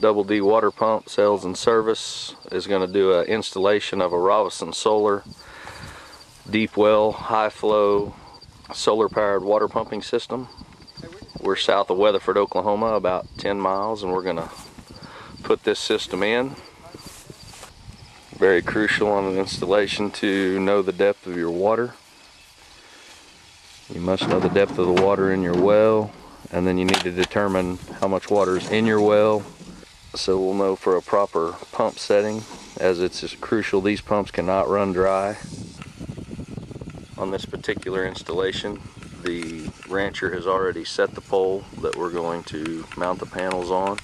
Double D Water Pump Sales and Service is going to do an installation of a Robison Solar deep well, high flow, solar powered water pumping system. We're south of Weatherford, Oklahoma, about 10 miles, and we're going to put this system in. Very crucial on an installation to know the depth of your water. You must know the depth of the water in your well, and then you need to determine how much water is in your well so we'll know for a proper pump setting as it's crucial these pumps cannot run dry on this particular installation. The rancher has already set the pole that we're going to mount the panels on.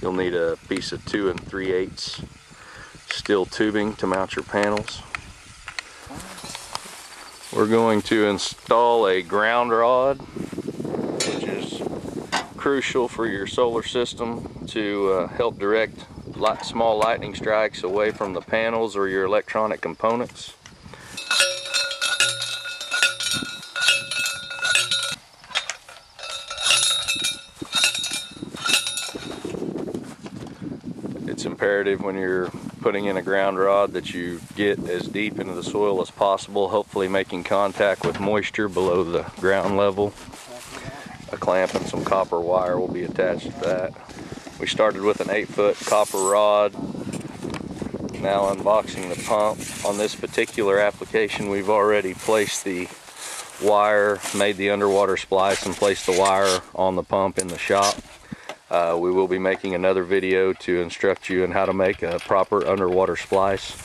You'll need a piece of 2 and 3 eighths steel tubing to mount your panels. We're going to install a ground rod crucial for your solar system to uh, help direct light, small lightning strikes away from the panels or your electronic components. It's imperative when you're putting in a ground rod that you get as deep into the soil as possible, hopefully making contact with moisture below the ground level a clamp and some copper wire will be attached to that. We started with an 8 foot copper rod. Now unboxing the pump. On this particular application we've already placed the wire, made the underwater splice and placed the wire on the pump in the shop. Uh, we will be making another video to instruct you on how to make a proper underwater splice.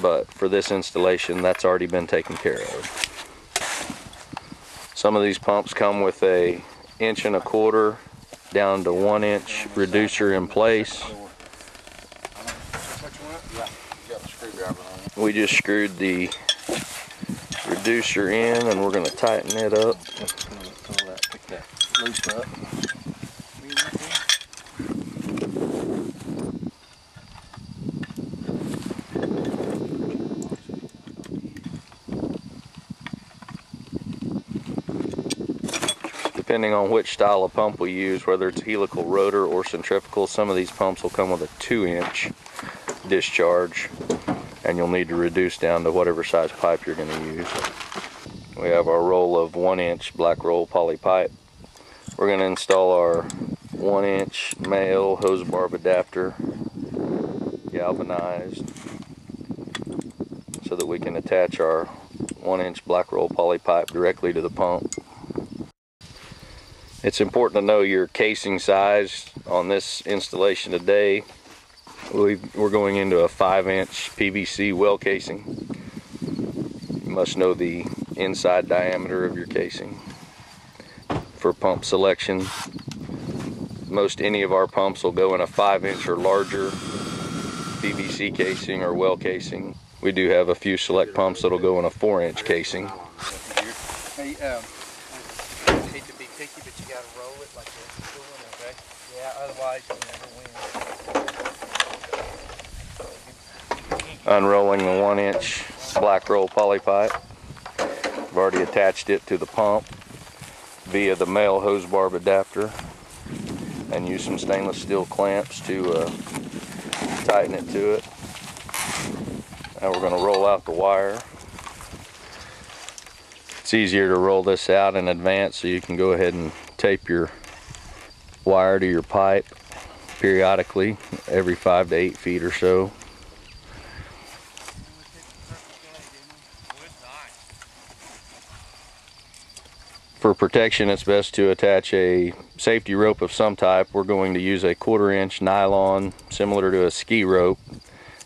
But for this installation, that's already been taken care of. Some of these pumps come with a inch and a quarter down to one inch reducer in place. We just screwed the reducer in and we're going to tighten it up. Depending on which style of pump we use, whether it's helical rotor or centrifugal, some of these pumps will come with a two inch discharge and you'll need to reduce down to whatever size pipe you're going to use. We have our roll of one inch black roll poly pipe. We're going to install our one inch male hose barb adapter galvanized so that we can attach our one inch black roll poly pipe directly to the pump. It's important to know your casing size on this installation today. we are going into a 5 inch PVC well casing. You must know the inside diameter of your casing. For pump selection, most any of our pumps will go in a 5 inch or larger PVC casing or well casing. We do have a few select pumps that'll go in a 4 inch casing. Hey, um but you got to roll it like this. Okay? Yeah, otherwise you'll never win. Unrolling the one inch black roll poly pipe. I've already attached it to the pump via the male hose barb adapter and use some stainless steel clamps to uh, tighten it to it. Now we're going to roll out the wire. It's easier to roll this out in advance so you can go ahead and tape your wire to your pipe periodically every five to eight feet or so. For protection, it's best to attach a safety rope of some type. We're going to use a quarter inch nylon similar to a ski rope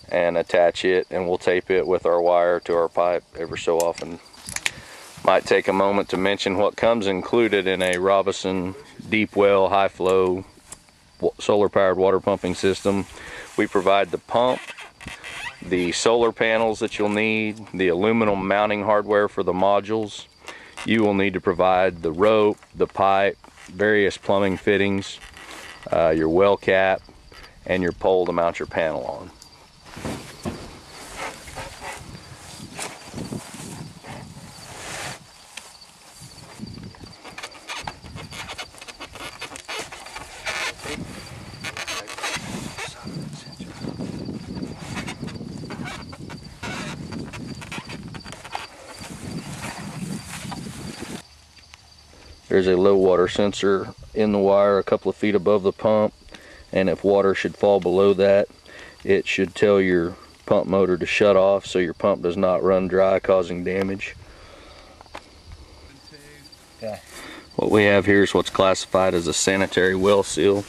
and attach it and we'll tape it with our wire to our pipe ever so often might take a moment to mention what comes included in a Robison deep well high flow solar powered water pumping system. We provide the pump, the solar panels that you'll need, the aluminum mounting hardware for the modules. You will need to provide the rope, the pipe, various plumbing fittings, uh, your well cap, and your pole to mount your panel on. There's a low water sensor in the wire a couple of feet above the pump and if water should fall below that it should tell your pump motor to shut off so your pump does not run dry causing damage. Okay. What we have here is what's classified as a sanitary well seal.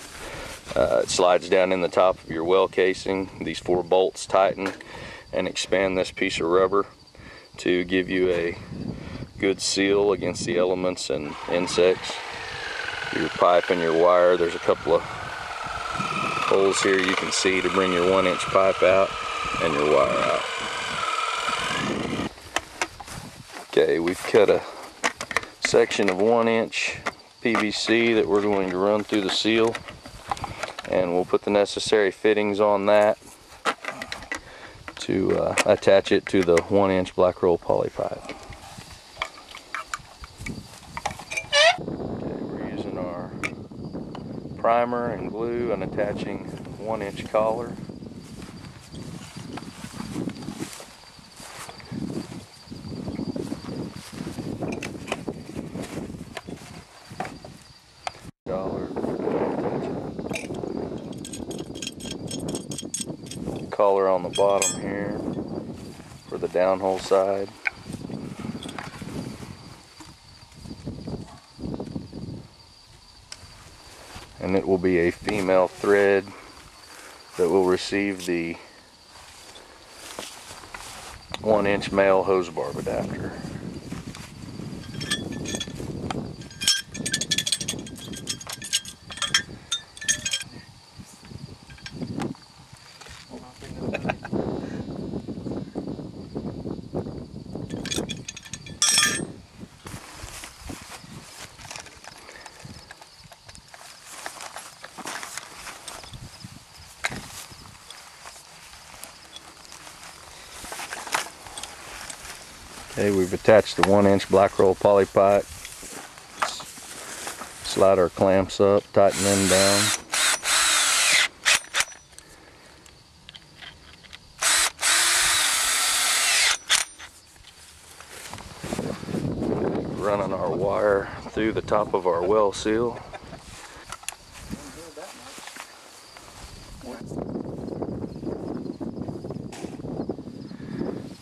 Uh, it slides down in the top of your well casing. These four bolts tighten and expand this piece of rubber to give you a good seal against the elements and insects. Your pipe and your wire, there's a couple of holes here you can see to bring your one inch pipe out and your wire out. Okay, we've cut a section of one inch PVC that we're going to run through the seal and we'll put the necessary fittings on that to uh, attach it to the one inch black roll poly pipe. Okay, we're using our primer and glue and attaching one inch collar. Collar. On the bottom here for the downhole side. And it will be a female thread that will receive the one inch male hose barb adapter. Okay, we've attached the one inch black roll poly pipe. Slide our clamps up, tighten them down. Running our wire through the top of our well seal.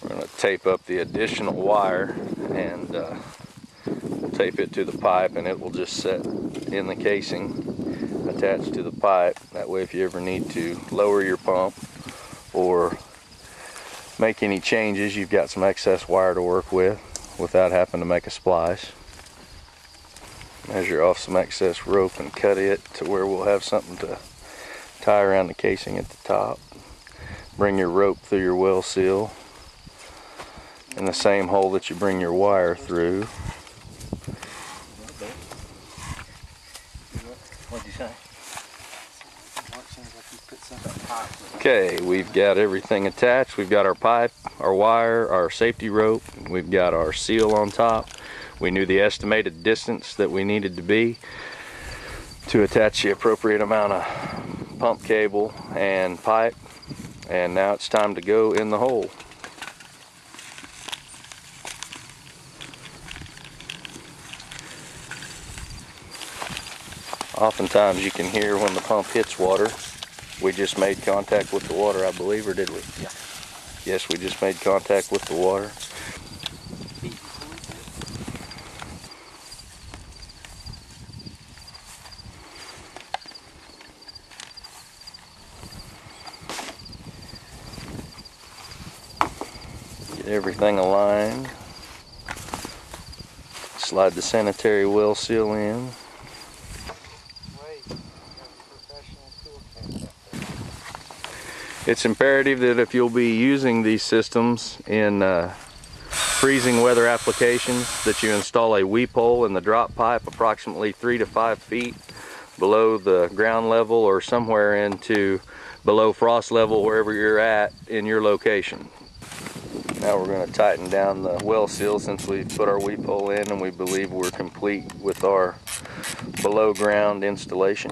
We're going to tape up the additional wire and uh, tape it to the pipe and it will just set in the casing attached to the pipe. That way if you ever need to lower your pump or make any changes, you've got some excess wire to work with without having to make a splice. Measure off some excess rope and cut it to where we'll have something to tie around the casing at the top. Bring your rope through your well seal in the same hole that you bring your wire through. What'd you say? Okay, we've got everything attached. We've got our pipe, our wire, our safety rope. We've got our seal on top. We knew the estimated distance that we needed to be to attach the appropriate amount of pump cable and pipe. And now it's time to go in the hole. Oftentimes you can hear when the pump hits water. We just made contact with the water, I believe, or did we? Yeah. Yes, we just made contact with the water. Get everything aligned. Slide the sanitary well seal in. It's imperative that if you'll be using these systems in uh, freezing weather applications that you install a weep hole in the drop pipe approximately three to five feet below the ground level or somewhere into below frost level wherever you're at in your location. Now we're going to tighten down the well seal since we put our weep hole in and we believe we're complete with our below ground installation.